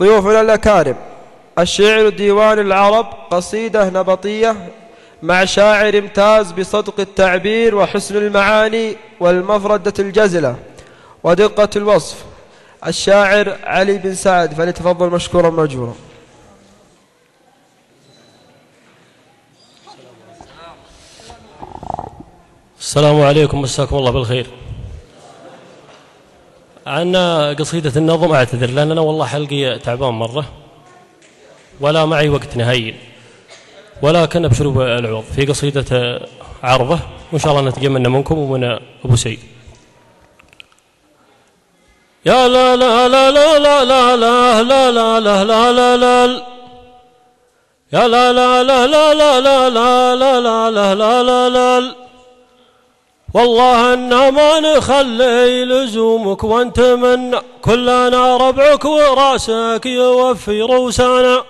ضيوفنا الأكارم. الشعر ديوان العرب قصيدة نبطية مع شاعر امتاز بصدق التعبير وحسن المعاني والمفردة الجزلة ودقة الوصف. الشاعر علي بن سعد فليتفضل مشكورا مأجورا السلام عليكم مساكم الله بالخير. عن قصيدة النظم أعتذر لأن أنا والله حلقي تعبان مرة ولا معي وقت نهائي ولكن أبشروا بالعوض في قصيدة عرضة وإن شاء الله نتجمل منكم ومن أبو سيد يا لا لا لا لا لا لا لا لا لا لا لا لا لا يا لا لا لا لا لا لا لا لا لا لا لا لا لا والله أن ما نخلي لزومك وأنت من كلنا ربعك ورأسك يوفي روسنا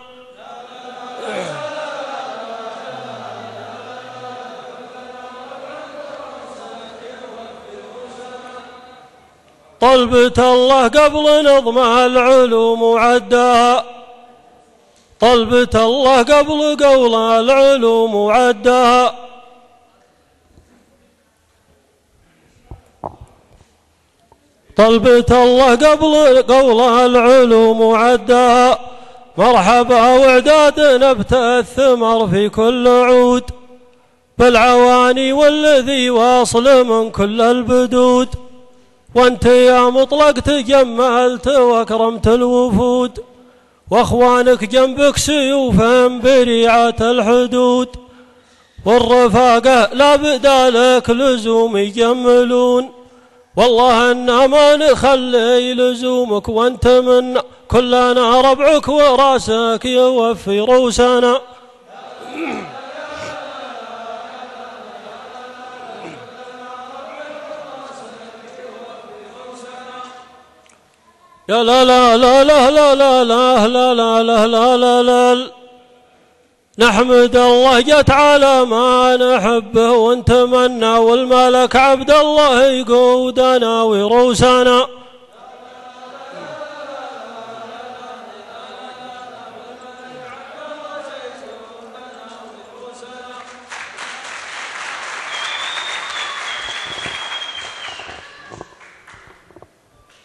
طلبة الله قبل نظم العلوم وعدها طلبة الله قبل قول العلوم وعدها طلبة الله قبل قول العلوم وعدها مرحبا وعداد نبت الثمر في كل عود. بالعواني والذي واصل من كل البدود. وانت يا مطلق تجملت وأكرمت الوفود. وأخوانك جنبك سيوفا بريعة الحدود. والرفاقة لا بدالك لزوم يجملون. والله ان ما نخلي لزومك وانت من كلنا ربعك وراسك يوفي روسنا يا لا لا لا لا لا لا لا لا لا لا لا لا لا نحمد الله جت على ما نحبه ونتمنى والملك عبد الله يقودنا ويروسنا.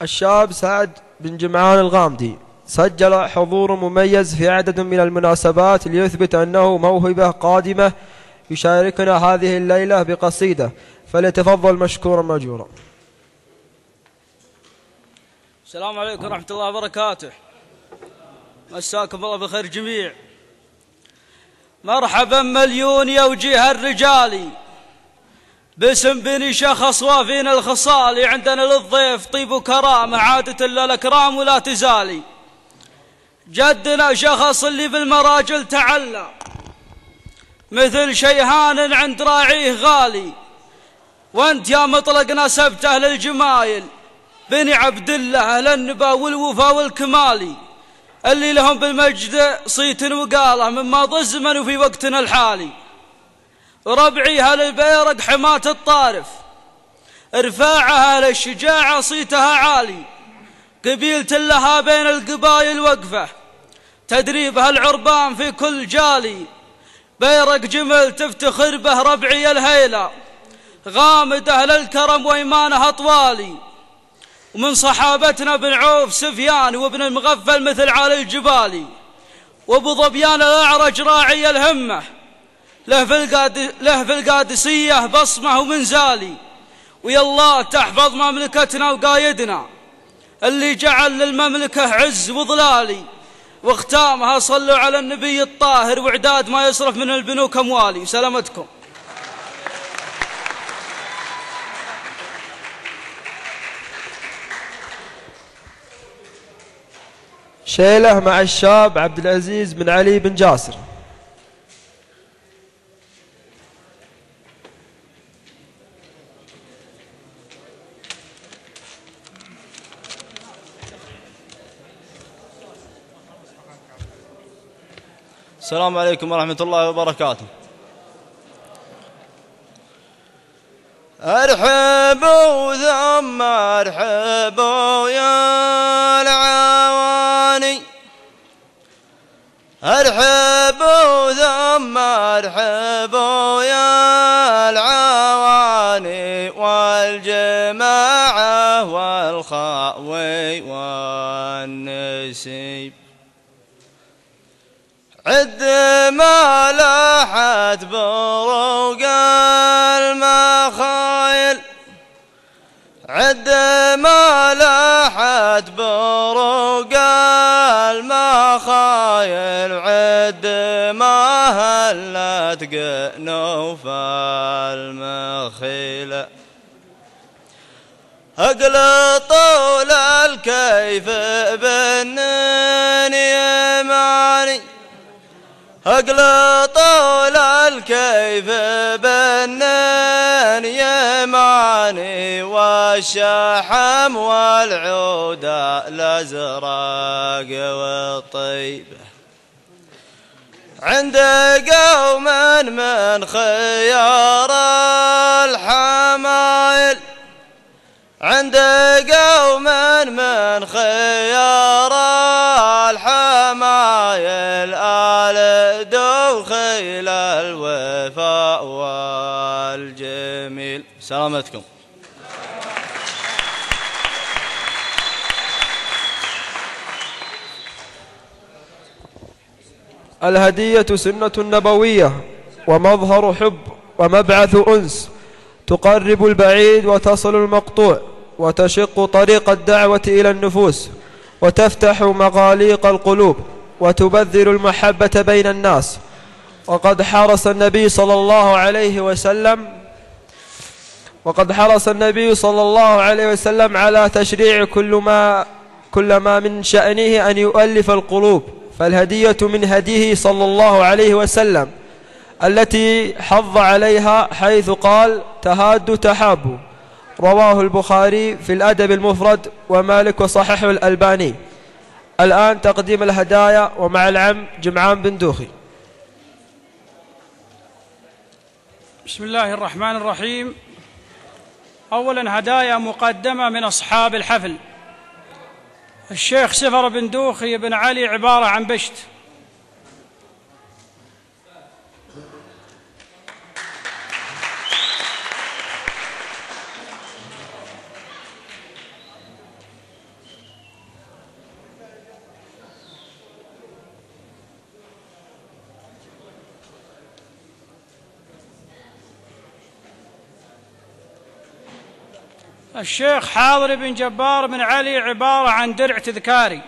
الشاب سعد بن جمعان الغامدي. سجل حضور مميز في عدد من المناسبات ليثبت أنه موهبة قادمة يشاركنا هذه الليلة بقصيدة. فليتفضل مشكورا ماجورا السلام عليكم ورحمة الله وبركاته. مساكم الله بخير جميع. مرحبا مليون يا وجيه الرجالي باسم بني شخص وافين الخصالي عندنا للضيف طيب وكرامة عادة للأكرام ولا تزالي. جدنا شخص اللي بالمراجل تعلى مثل شيهان عند راعيه غالي. وانت يا مطلق نسبت أهل الجمايل بني عبد الله أهل النبا والوفا والكمالي. اللي لهم بالمجد صيت وقاله من ماضى الزمن وفي وقتنا الحالي. ربعي هل البيرق حماة الطارف. رفاعها للشجاعة صيتها عالي. قبيلة لها بين القبايل وقفة تدريبها العربان في كل جالي. بيرق جمل تفتخر به ربعي الهيلة. غامد أهل الكرم وإيمانها طوالي. ومن صحابتنا بن عوف سفيان وابن المغفل مثل عالي الجبالي. وأبو ظبيان الأعرج راعي الهمة. له في. له في القادسية بصمة ومنزالي. ويا الله تحفظ مملكتنا وقايدنا. اللي جعل للمملكة عز وظلالي واختامها صلوا على النبي الطاهر وإعداد ما يصرف من البنوك أموالي. سلامتكم. شيله مع الشاب عبد العزيز بن علي بن جاسر. السلام عليكم ورحمة الله وبركاته. ارحبوا ثم ارحبوا يا العواني. ارحبوا ثم ارحبوا يا العواني والجماعة والخاوي والنسيب. عد ما لاحت بروق المخايل. عد ما لاحت بروق المخايل. عد ما هلت قنوف المخيله أقل طول الكيف بالنين يماني. أقل طول الكيف بالنين يماني والشحم والعود الأزرق والطيبة عند قوم من خيار الحمايل عند قوم من والجميل سلامتكم. الهدية سنة نبوية ومظهر حب ومبعث أنس. تقرب البعيد وتصل المقطوع وتشق طريق الدعوة إلى النفوس وتفتح مغاليق القلوب وتبذل المحبة بين الناس. وقد حرص النبي صلى الله عليه وسلم وقد حرص النبي صلى الله عليه وسلم على تشريع كل ما كل ما من شأنه أن يؤلف القلوب فالهدية من هديه صلى الله عليه وسلم التي حض عليها حيث قال تهاد تحابوا رواه البخاري في الأدب المفرد ومالك وصححه الألباني. الآن تقديم الهدايا ومع العم جمعان بن دوخي. بسم الله الرحمن الرحيم. اولا هدايا مقدمة من أصحاب الحفل. الشيخ سفر بن دوخي بن علي عبارة عن بشت. الشيخ حاضر بن جبار بن علي عبارة عن درع تذكاري.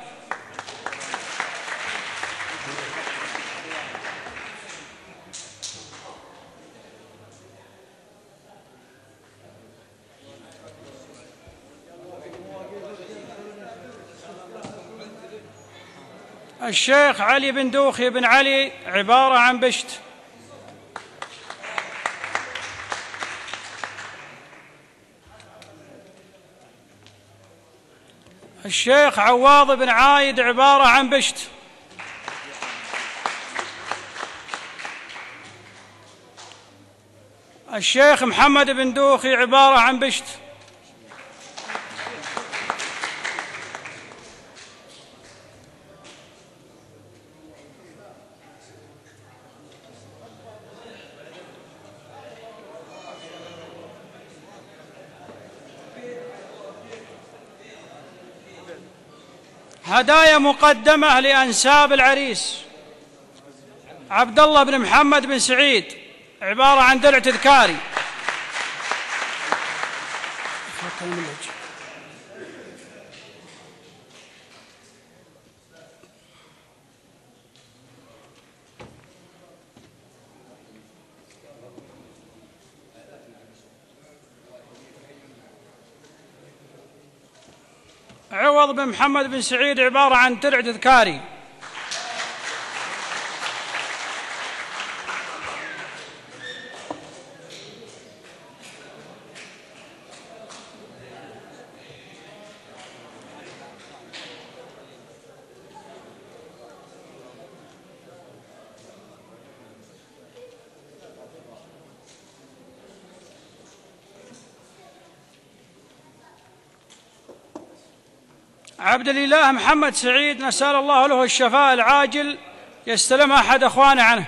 الشيخ علي بن دوخي بن علي عبارة عن بشت. الشيخ عواض بن عايد عبارة عن بشت. الشيخ محمد بن دوخي عبارة عن بشت. هدايا مقدمة لأنساب العريس عبد الله بن محمد بن سعيد عبارة عن درع تذكاري. عوض بن محمد بن سعيد عبارة عن درع تذكاري. عبد الإله محمد سعيد نسأل الله له الشفاء العاجل يستلمها أحد أخوانه عنه.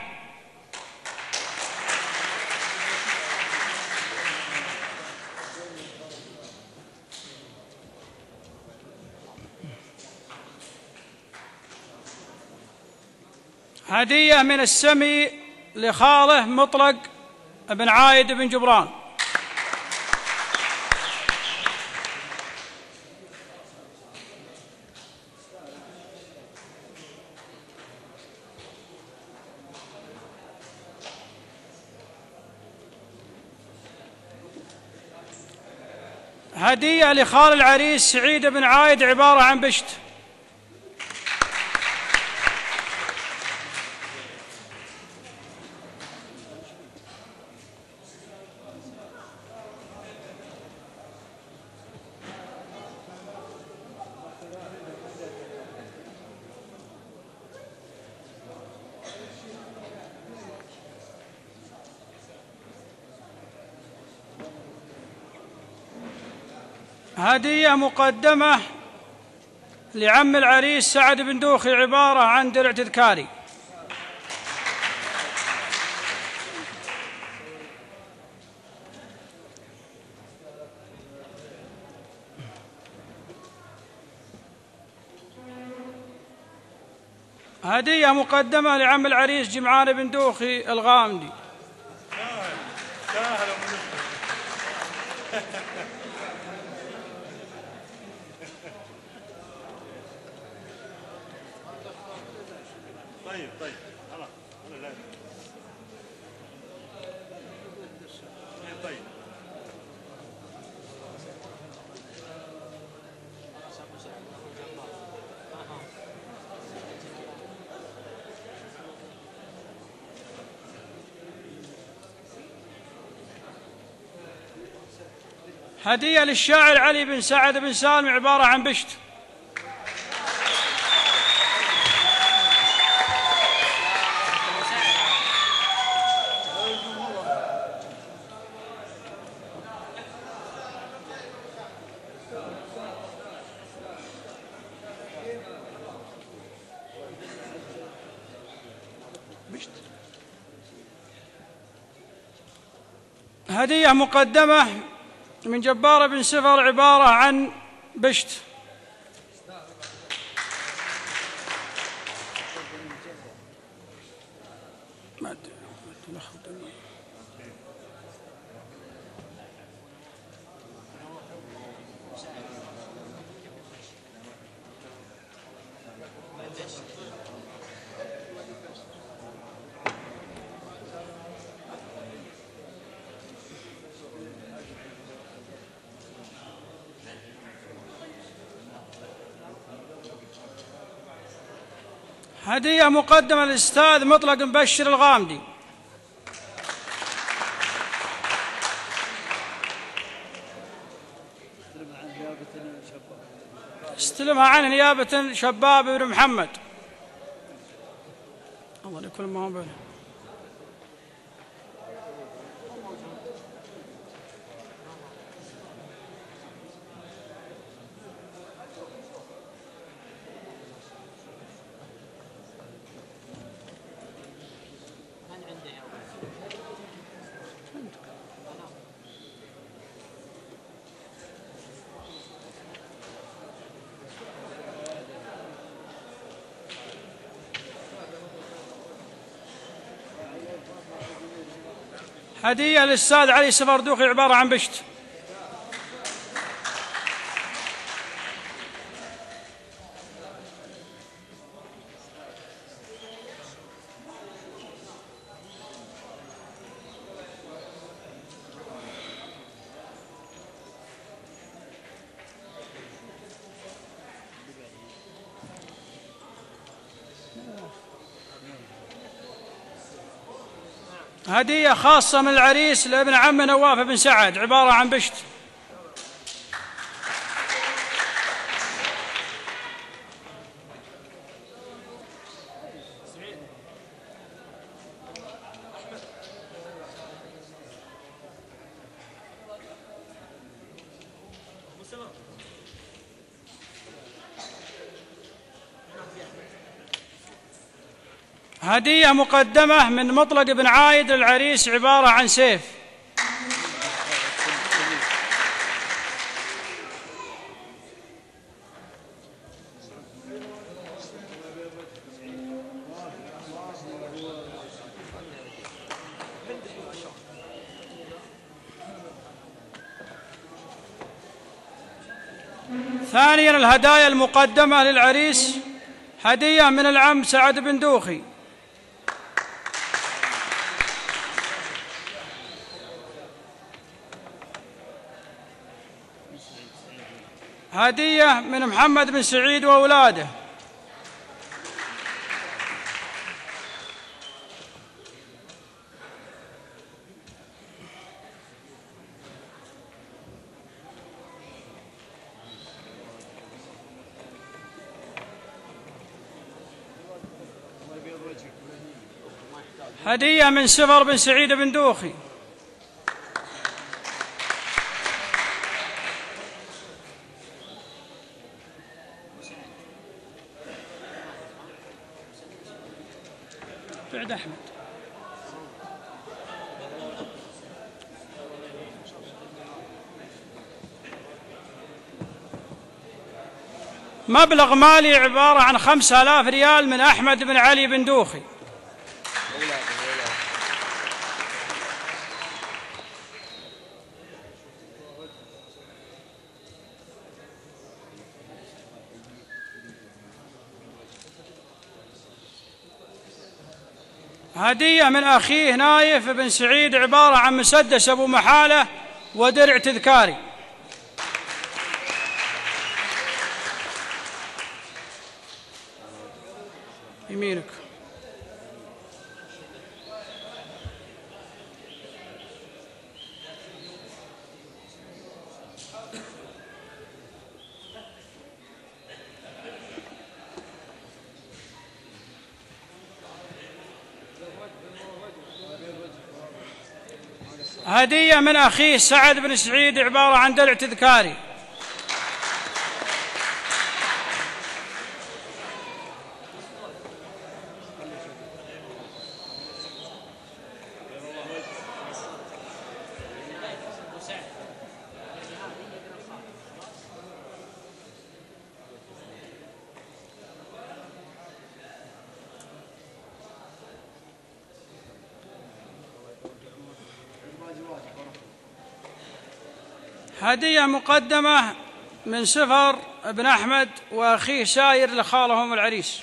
هدية من السمي لخاله مطلق بن عايد بن جبران. هدية لخال العريس سعيد بن عايد عبارة عن بشت. هدية مقدمة لعم العريس سعد بن دوخي عبارة عن درع تذكاري. هدية مقدمة لعم العريس جمعان بن دوخي الغامدي. طيب طيب. خلاص. طيب. هدية للشاعر علي بن سعد بن سالم عبارة عن بشت. هدية مقدمة من جبار بن سفر عبارة عن بشت. هدية مقدمة للأستاذ مطلق مبشر الغامدي. استلمها عن نيابة شباب بن محمد. الله لكل ما هو بينه هدية للأستاذ علي سفردوخي عبارة عن بشت. هدية خاصة من العريس لابن عم نواف بن سعد عبارة عن بشت. هدية مقدمة من مطلق بن عايد للعريس عبارة عن سيف. ثانيا الهدايا المقدمة للعريس هدية من العم سعد بن دوخي. هدية من محمد بن سعيد وأولاده. هدية من سفر بن سعيد بن دوخي. بعد أحمد. مبلغ مالي عبارة عن خمسة آلاف ريال من أحمد بن علي بن دوخي. هدية من أخيه نايف بن سعيد عبارة عن مسدس أبو محالة ودرع تذكاري. هدية من أخيه سعد بن سعيد عبارة عن درع تذكاري. هدية مقدمة من سفر بن أحمد وأخيه ساير لخالهم العريس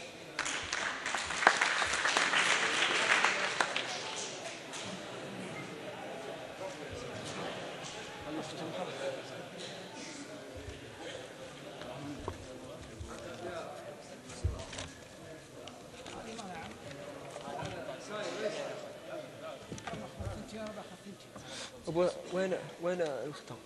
وين وين الختام؟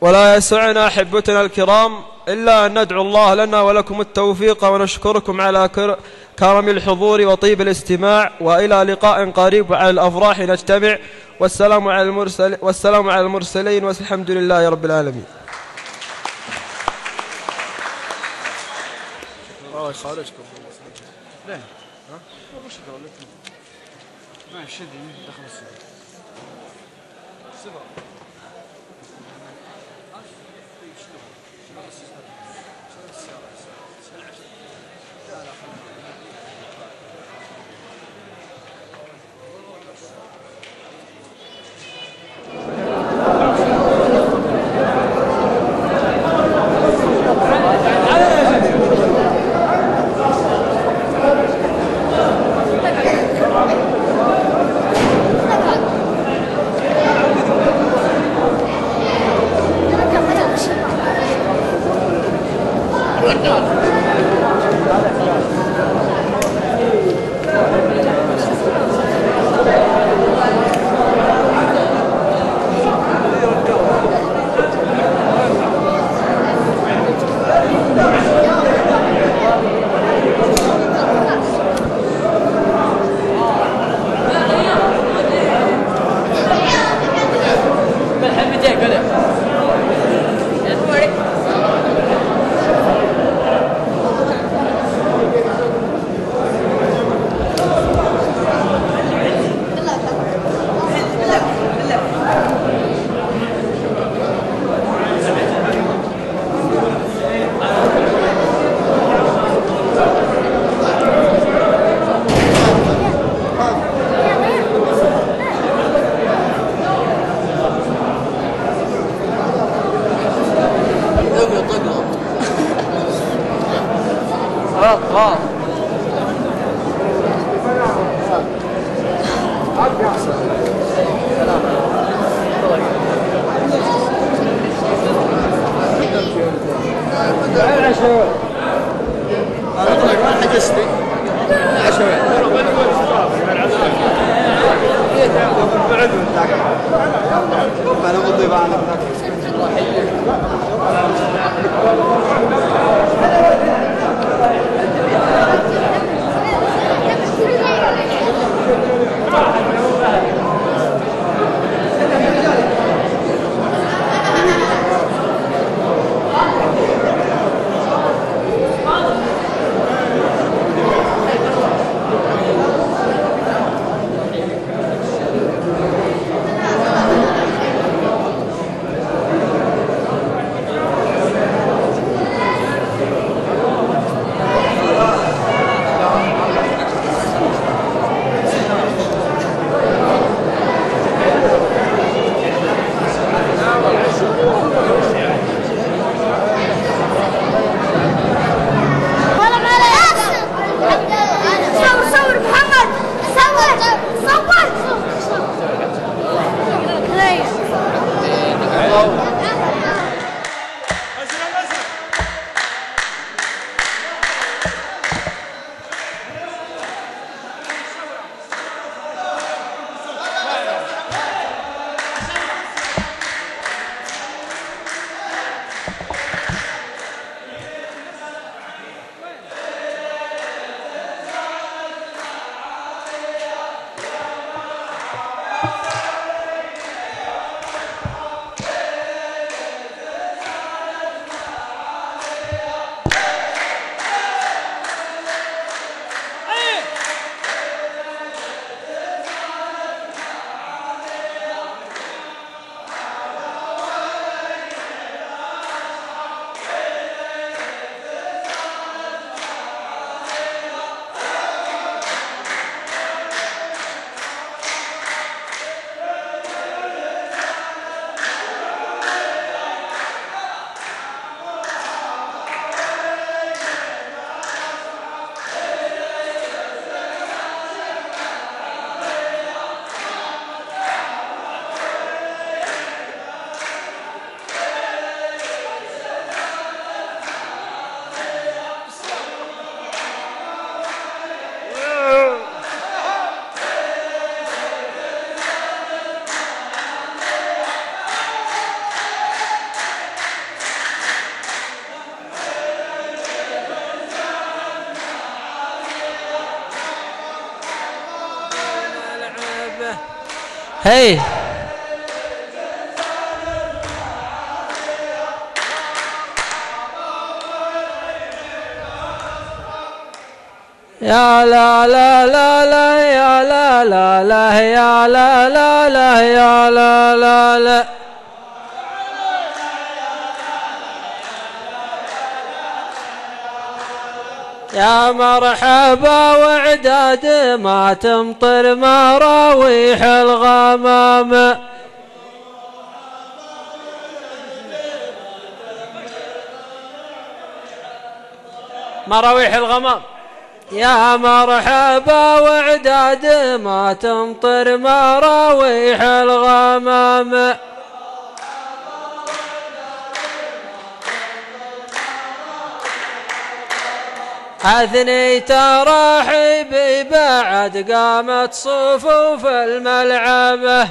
ولا يسعنا أحبتنا الكرام إلا أن ندعو الله لنا ولكم التوفيق ونشكركم على كر- كرم الحضور وطيب الاستماع وإلى لقاء قريب وعلى الأفراح نجتمع والسلام على المرسل والسلام على المرسلين والحمد لله رب العالمين. والله يخالجكم ما شد دخل هي يا لا لا لا لا يا لا لا لا يا لا لا لا يا لا لا لا يا مرحبا وعداد ما تمطر مراويح الغمام. مراويح الغمام. يا مرحبا وعداد ما تمطر مراويح الغمام. أثني تراحبي بعد قامت صفوف الملعبة.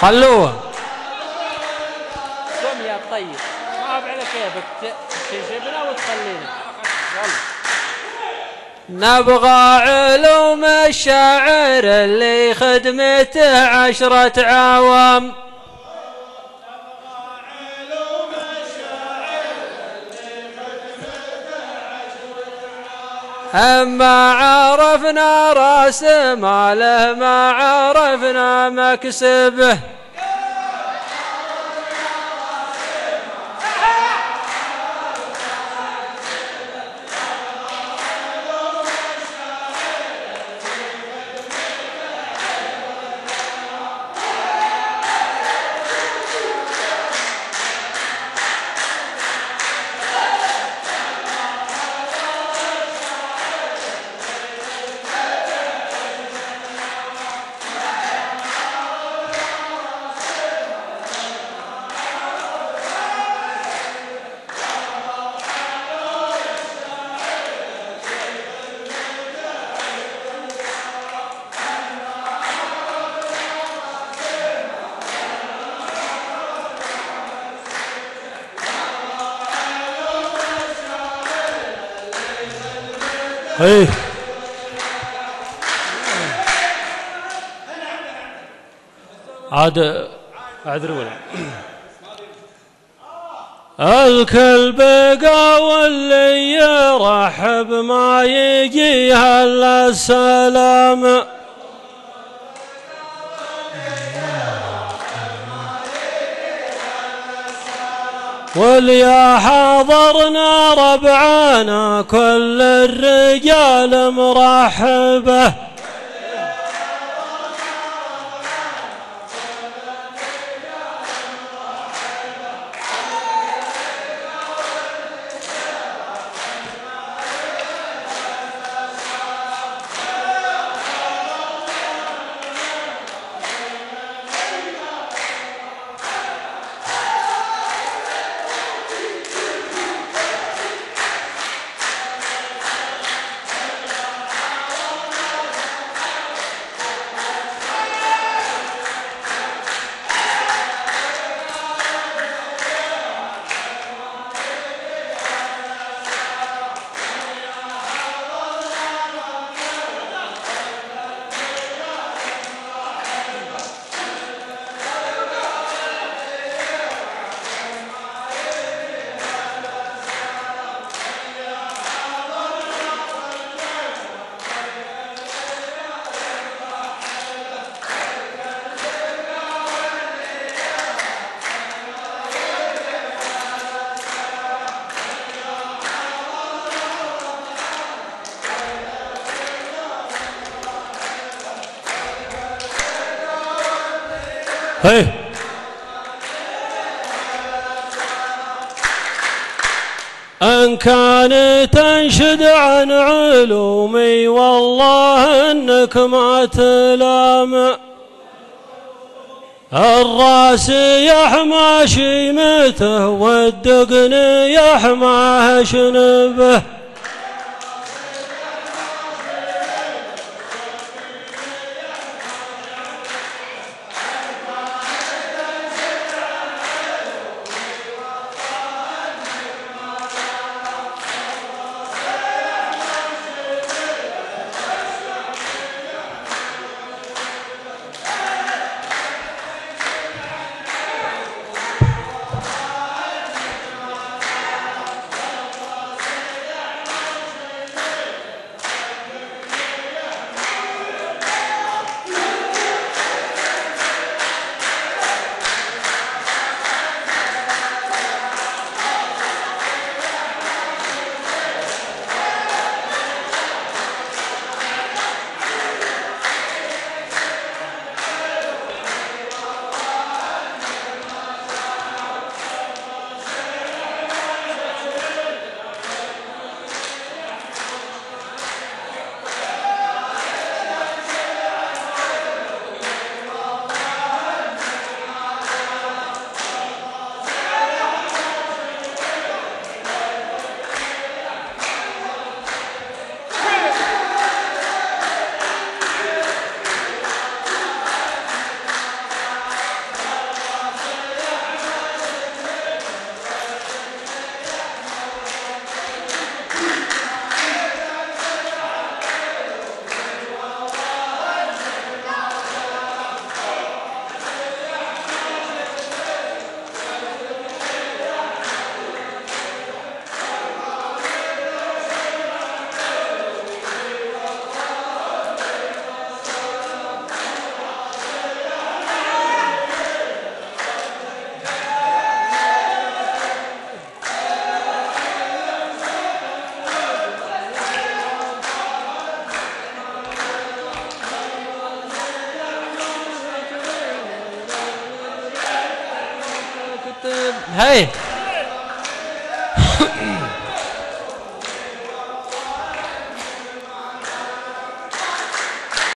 خلوه قم يا طيب؟ ما على كيفك. تجيبنا وتخلينا نبغى علوم الشاعر اللي خدمته عشرة عوام. أما عرفنا رأس ماله ما عرفنا مكسبه. إيه. عاد اعذر ولا. الكلب واللي يرحب ما يجي الا السلام. واليا حاضرنا ربعانا كل الرجال مرحبه هي أن كان تنشد عن علومي والله إنك ما تلام. الراس يحمى شيمته والدقن يحمى شنبه